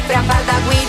proprio a far